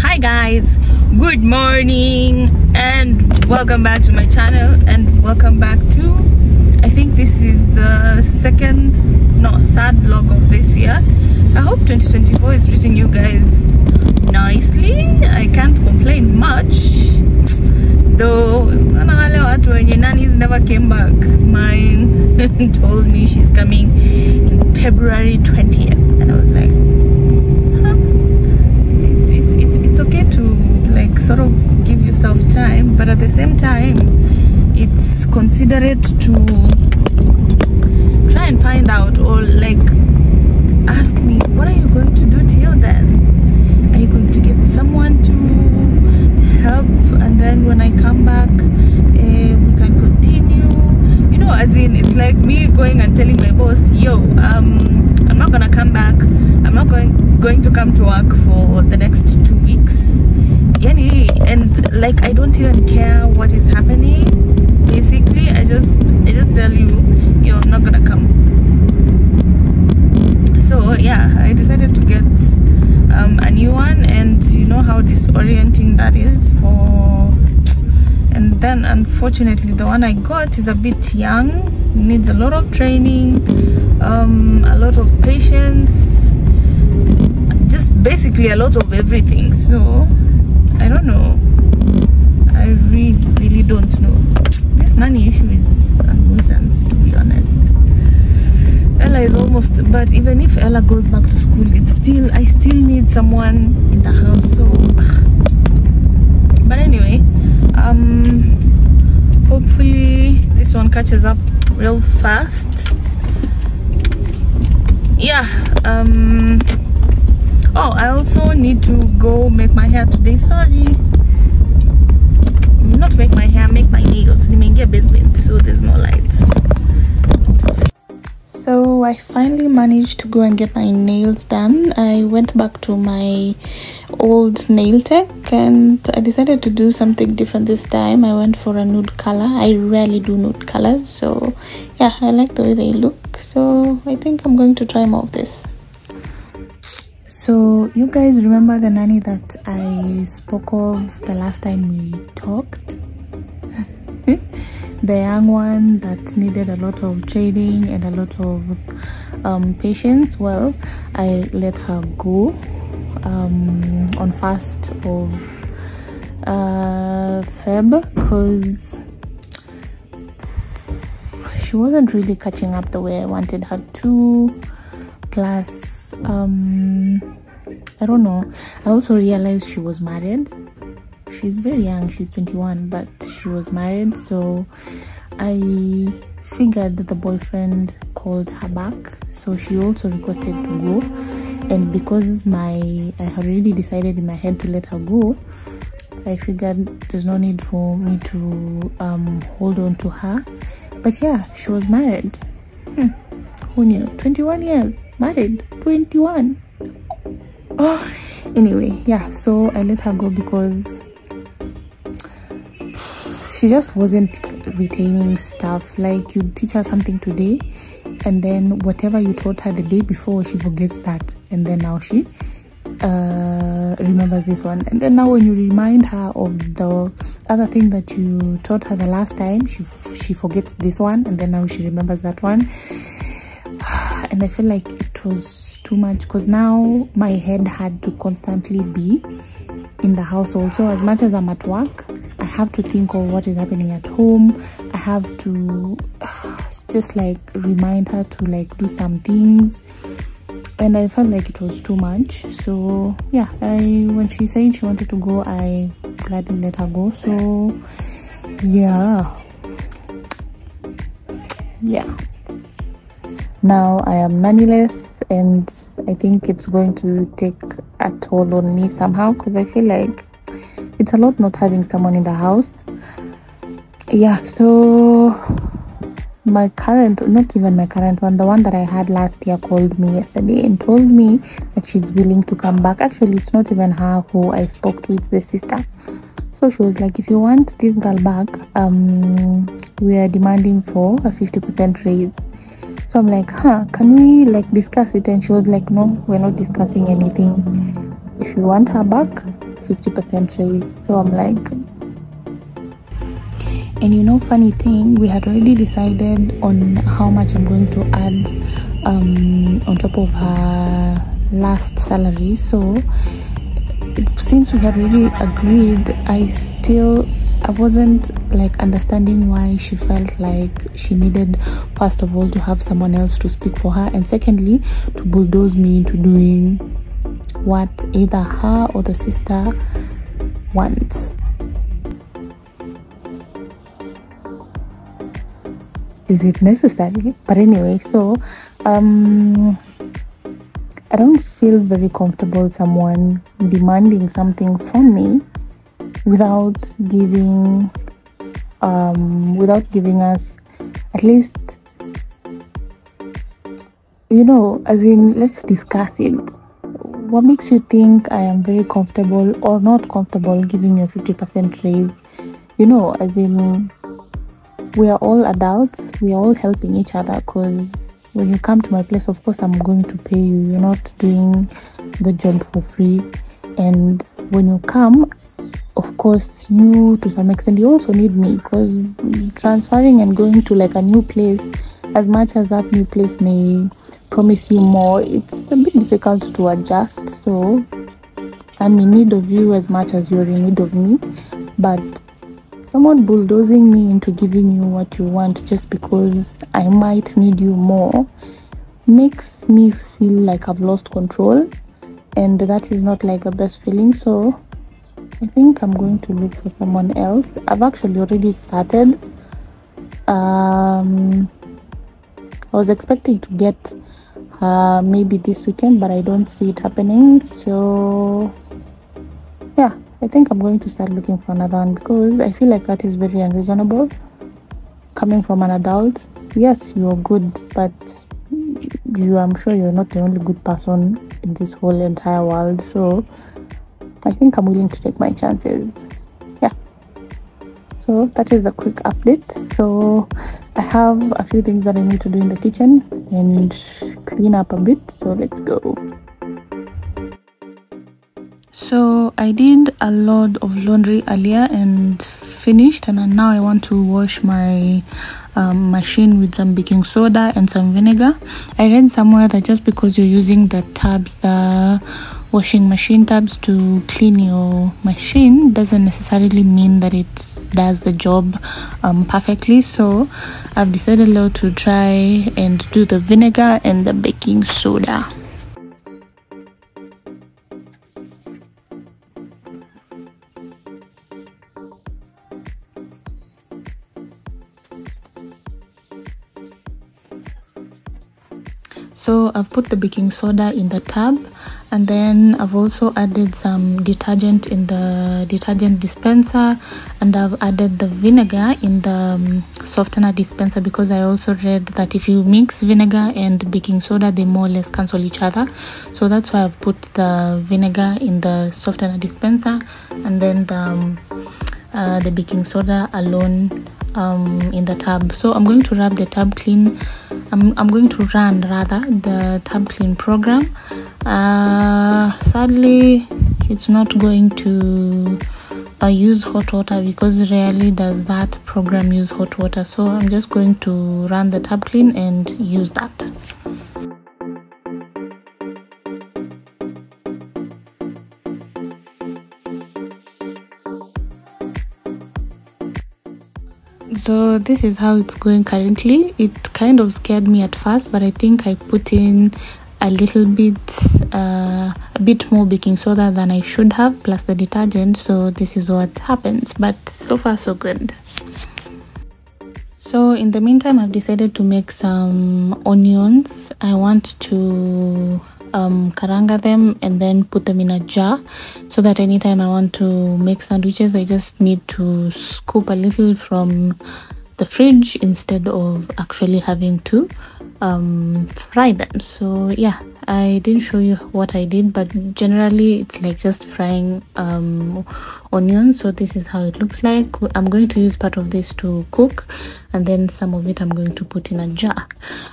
hi guys. Good morning and welcome back to my channel and welcome back to i think this is the second no third vlog of this year. I hope 2024 is treating you guys nicely. I can't complain much though watu nannies never came back. Mine told me she's coming in february 20th and i was like huh? it's, it's, it's, it's okay to like sort of give yourself time but at the same time it's considerate to try and find out or like ask me what are you going to do till then? Are you going to get someone to help? And then when i come back eh, we can continue. You know as in it's like me going and telling my boss yo um i'm not gonna come back. I'm not going going to come to work for the next two weeks yani and like i don't even care what is happening. Basically i just i just tell you you're not gonna come. So yeah i decided to get um, a new one and you know how disorienting that is for and then unfortunately the one i got is a bit young needs a lot of training um, a lot of patience just basically a lot of everything. So i don't know i really really don't know this nanny issue is a nuisance to be honest Ella is almost, but even if Ella goes back to school, it's still, I still need someone in the house. So, but anyway, um, hopefully this one catches up real fast. Yeah. Um. Oh, I also need to go make my hair today. Sorry. Not make my hair, make my nails. Nimeingia basement, so there's no lights. So I finally managed to go and get my nails done. I went back to my old nail tech and I decided to do something different this time. I went for a nude color. I rarely do nude colors, so yeah, I like the way they look. So I think I'm going to try more of this. So you guys remember the nanny that I spoke of the last time we talked? the young one that needed a lot of training and a lot of um, patience well i let her go um, on first of uh, feb because she wasn't really catching up the way i wanted her to plus um, i don't know. I also realized she was married. She's very young. She's 21 but she was married so i figured that the boyfriend called her back. So she also requested to go. And because my i had already decided in my head to let her go i figured there's no need for me to um, hold on to her. But yeah she was married. Hmm. who knew? 21 years married 21 oh anyway yeah so i let her go because she just wasn't retaining stuff. Like you teach her something today and then whatever you taught her the day before she forgets that. And then now she uh, remembers this one. And then now when you remind her of the other thing that you taught her the last time she she forgets this one. And then now she remembers that one and i feel like it was too much because now my head had to constantly be in the house also as much as i'm at work i have to think of what is happening at home. I have to just like remind her to like do some things. And i felt like it was too much. So yeah i when she said she wanted to go i gladly let her go. So yeah. Yeah now i am nannyless and i think it's going to take a toll on me somehow because i feel like it's a lot not having someone in the house. Yeah so my current not even my current one the one that i had last year called me yesterday and told me that she's willing to come back. Actually it's not even her who i spoke to it's the sister. So she was like if you want this girl back um we are demanding for a 50 percent raise so i'm like huh can we like discuss it? And she was like no we're not discussing anything. If you want her back 50% raise so i'm like and you know funny thing we had already decided on how much i'm going to add um, on top of her last salary. So since we had already agreed i still i wasn't like understanding why she felt like she needed first of all to have someone else to speak for her and secondly to bulldoze me into doing what either her or the sister wants. Is it necessary? But anyway so um i don't feel very comfortable someone demanding something from me without giving um without giving us at least you know as in let's discuss it. What makes you think i am very comfortable or not comfortable giving you a 50% raise? You know as in we are all adults. We are all helping each other because when you come to my place of course i'm going to pay you. You're not doing the job for free. And when you come of course you to some extent you also need me because transferring and going to like a new place as much as that new place may promise you more it's a bit difficult to adjust. So i'm in need of you as much as you're in need of me. But someone bulldozing me into giving you what you want just because I might need you more makes me feel like I've lost control and that is not like the best feeling. So I think I'm going to look for someone else I've actually already started um I was expecting to get uh maybe this weekend but I don't see it happening so yeah I think I'm going to start looking for another one because I feel like that is very unreasonable. Coming from an adult, yes, you're good, but you, I'm sure you're not the only good person in this whole entire world. So I think I'm willing to take my chances. Yeah. So that is a quick update. So I have a few things that I need to do in the kitchen and clean up a bit. So let's go. So I did a load of laundry earlier and finished and now I want to wash my um, machine with some baking soda and some vinegar. I read somewhere that just because you're using the tabs, the washing machine tabs to clean your machine doesn't necessarily mean that it does the job um, perfectly. So I've decided now to try and do the vinegar and the baking soda. so I've put the baking soda in the tub and then I've also added some detergent in the detergent dispenser and I've added the vinegar in the um, softener dispenser because I also read that if you mix vinegar and baking soda they more or less cancel each other. So that's why I've put the vinegar in the softener dispenser and then the um, uh, the baking soda alone um, in the tub. So I'm going to rub the tub clean. I'm, I'm going to run rather the tub clean program uh, sadly it's not going to uh, use hot water because rarely does that program use hot water. So I'm just going to run the tab clean and use that. So this is how it's going currently. It kind of scared me at first but i think i put in a little bit uh, a bit more baking soda than i should have plus the detergent so this is what happens. But so far so good. So in the meantime i've decided to make some onions. I want to um, karanga them and then put them in a jar so that anytime I want to make sandwiches I just need to scoop a little from the fridge instead of actually having to um, fry them so yeah I didn't show you what I did, but generally it's like just frying um, onions. So this is how it looks like. I'm going to use part of this to cook, and then some of it I'm going to put in a jar.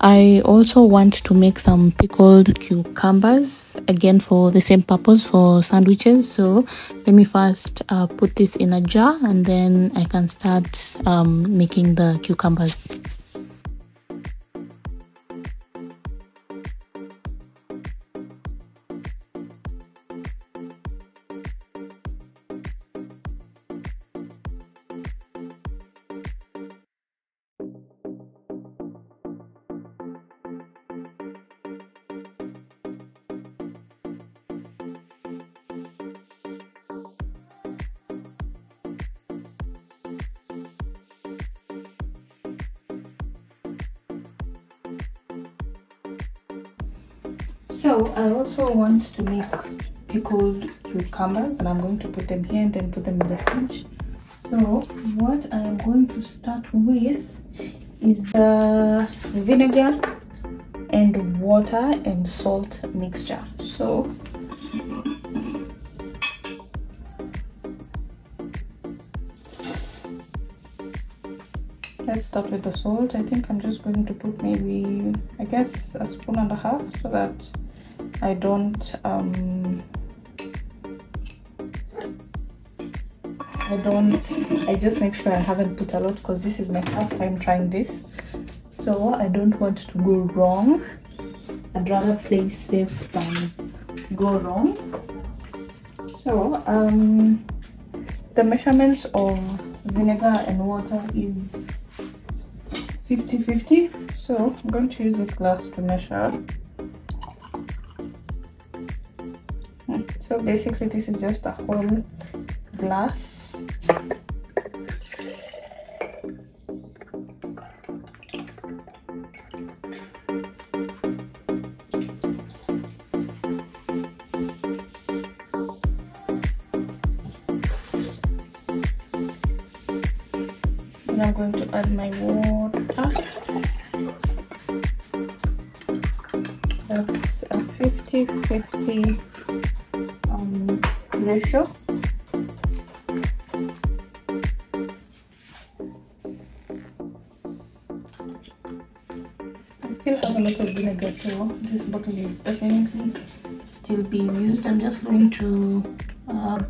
I also want to make some pickled cucumbers again for the same purpose for sandwiches. So let me first uh, put this in a jar, and then I can start um, making the cucumbers. To make pickled cucumbers and I'm going to put them here and then put them in the fridge. So what I am going to start with is the vinegar and water and salt mixture. So let's start with the salt i think i'm just going to put maybe i guess a spoon and a half so that i don't um i don't i just make sure i haven't put a lot because this is my first time trying this. So i don't want to go wrong. I'd rather play safe than go wrong. So um the measurements of vinegar and water is 50-50 so I'm going to use this glass to measure so basically this is just a whole glass I'm going to add my water. Still have a lot of vinegar, so this bottle is definitely still being used. I'm just going to uh,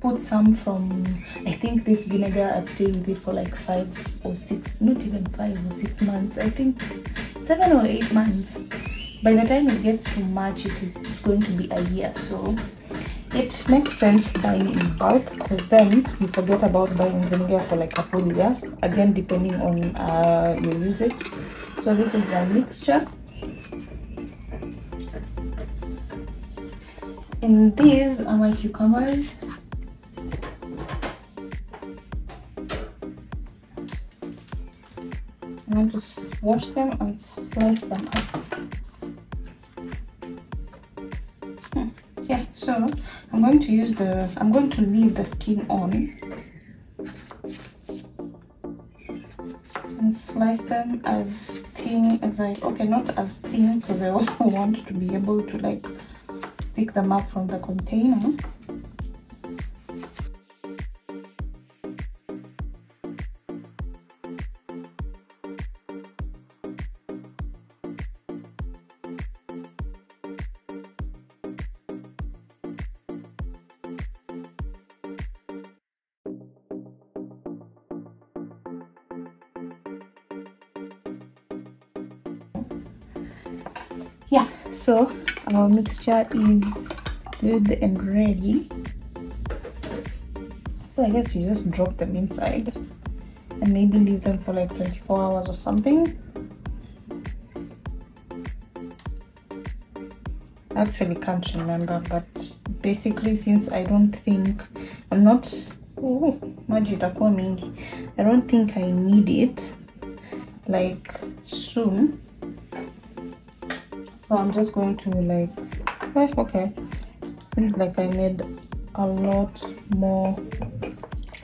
put some from i think this vinegar i've stayed with it for like five or six not even five or six months. I think seven or eight months. By the time it gets to march it, it's going to be a year so it makes sense buying in bulk because then you forget about buying vinegar for like a whole year again depending on uh, your usage so this is the mixture and these are my cucumbers I'm going to wash them and slice them up. Hmm. Yeah, so I'm going to use the, I'm going to leave the skin on and slice them as thin okay, not as thin because I also want to be able to like pick them up from the container. Yeah so our mixture is good and ready. So i guess you just drop them inside and maybe leave them for like 24 hours or something. I actually can't remember but basically since i don't think i'm not oh maji itakuwa i don't think i need it like soon so i'm just going to like eh, okay. Seems like i made a lot more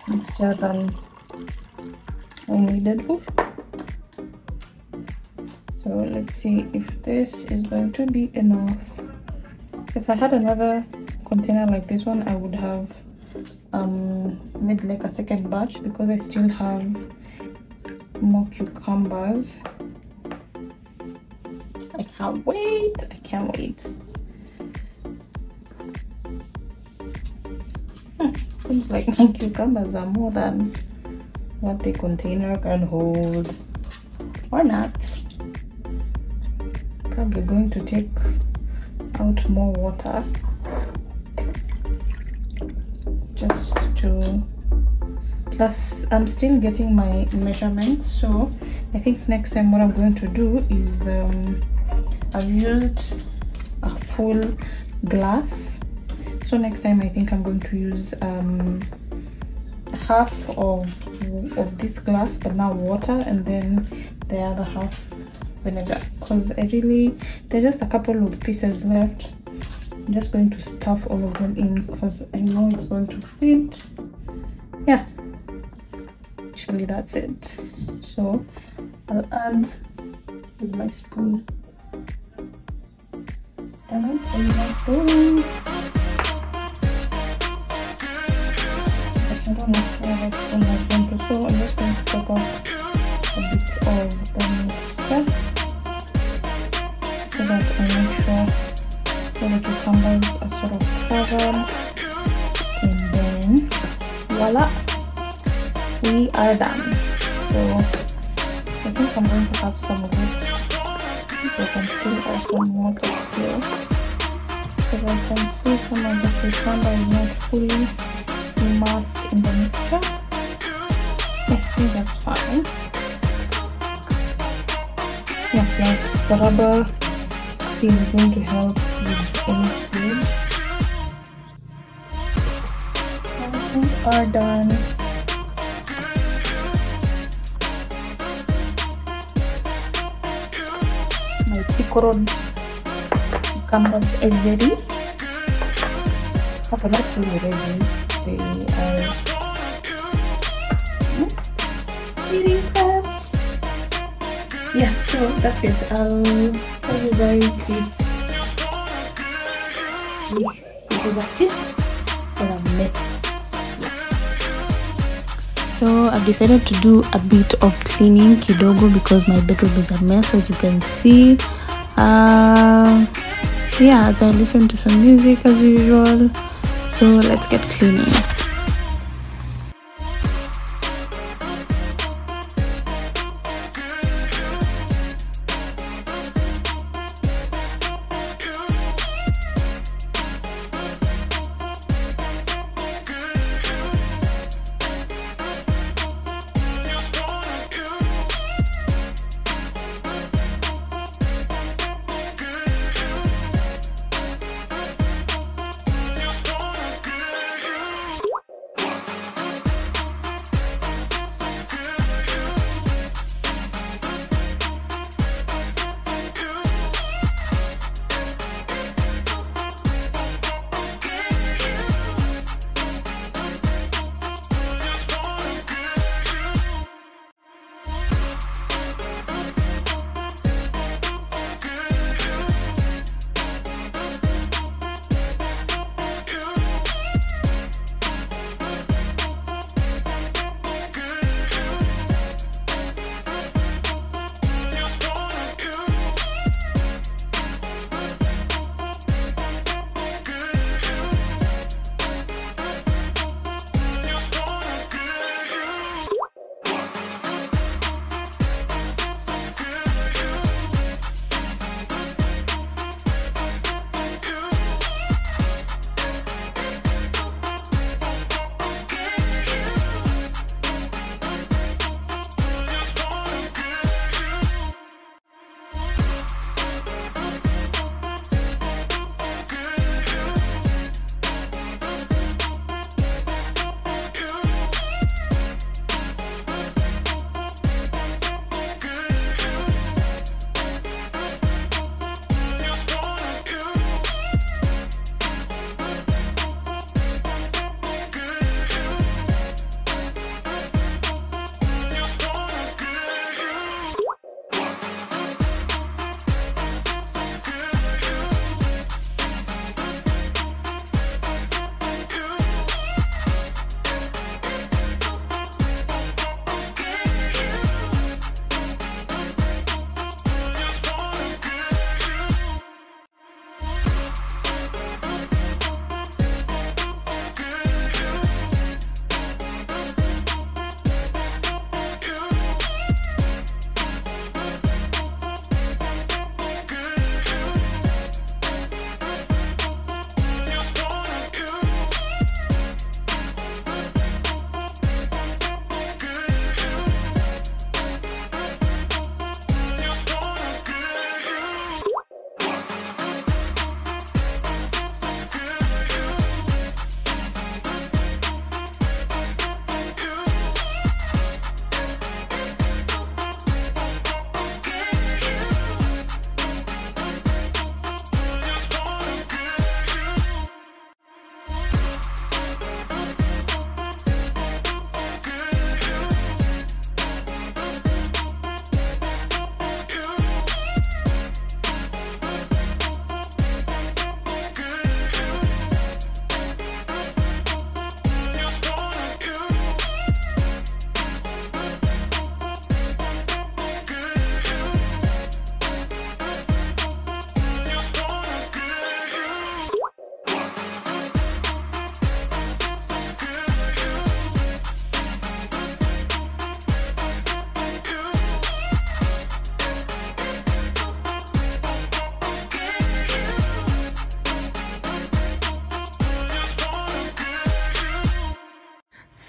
mixture than i needed so let's see if this is going to be enough. If i had another container like this one i would have um made like a second batch because i still have more cucumbers can't wait. I can't wait. Hmm, seems like my cucumbers are more than what the container can hold. Or not. Probably going to take out more water. Just to plus I'm still getting my measurements so I think next time what I'm going to do is um, I've used a full glass. So next time I think I'm going to use um, half of, of this glass but now water and then the other half vinegar. Because I really there's just a couple of pieces left. I'm just going to stuff all of them in because I know it's going to fit. Yeah. Actually that's it. So I'll add with my spoon my spoon I don't know to so I'm just going to take off a bit of the mixture so that I make sure the cucumbers are sort of covered and then voila. We are done. So I think I'm going to have some of it. I can still some water still because I can see some of the cucumber is not fully immersed in the mixture I think that's fine yeah yes the rubber is going to help are done. My pickled cucumbers are ready. Okay, not really ready. They are eating crabs. Yeah, so that's it. I'll tell you guys if a miss. So I've decided to do a bit of cleaning kidogo because my bedroom is a mess as you can see. Uh, yeah, as I listen to some music as usual. So let's get cleaning.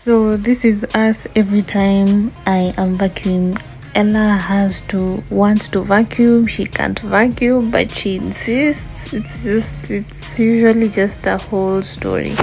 So this is us every time I am vacuuming. Ella has to wants to vacuum. She can't vacuum, but she insists. It's just it's usually just a whole story.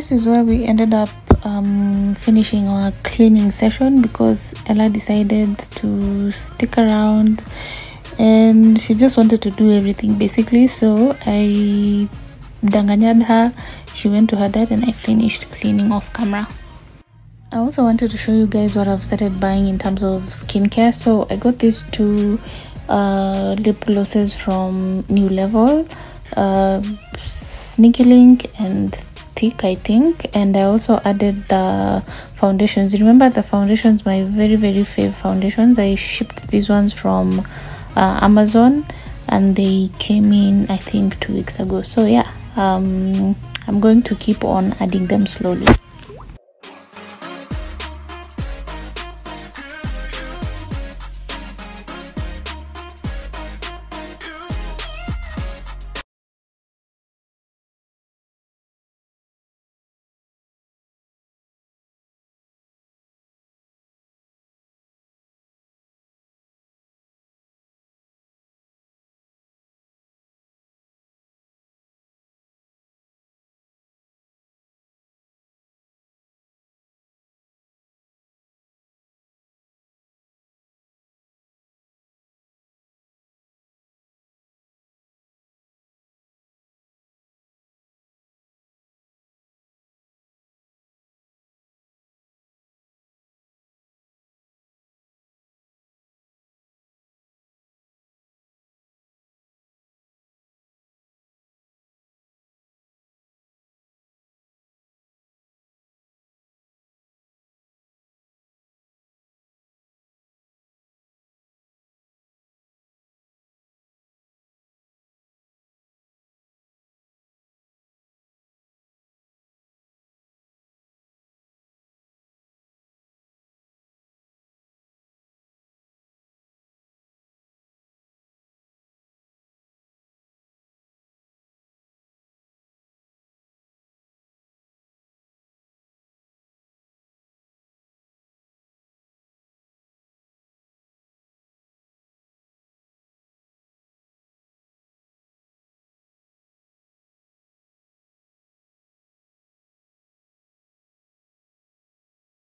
This is where we ended up um, finishing our cleaning session because Ella decided to stick around and she just wanted to do everything basically. So I danganyad her she went to her dad and I finished cleaning off camera. I also wanted to show you guys what I've started buying in terms of skincare. So I got these two uh, lip glosses from New Level uh, Sneaky Link and thick i think and i also added the foundations. Remember the foundations my very very favorite foundations? I shipped these ones from uh, amazon and they came in i think two weeks ago. So yeah um, i'm going to keep on adding them slowly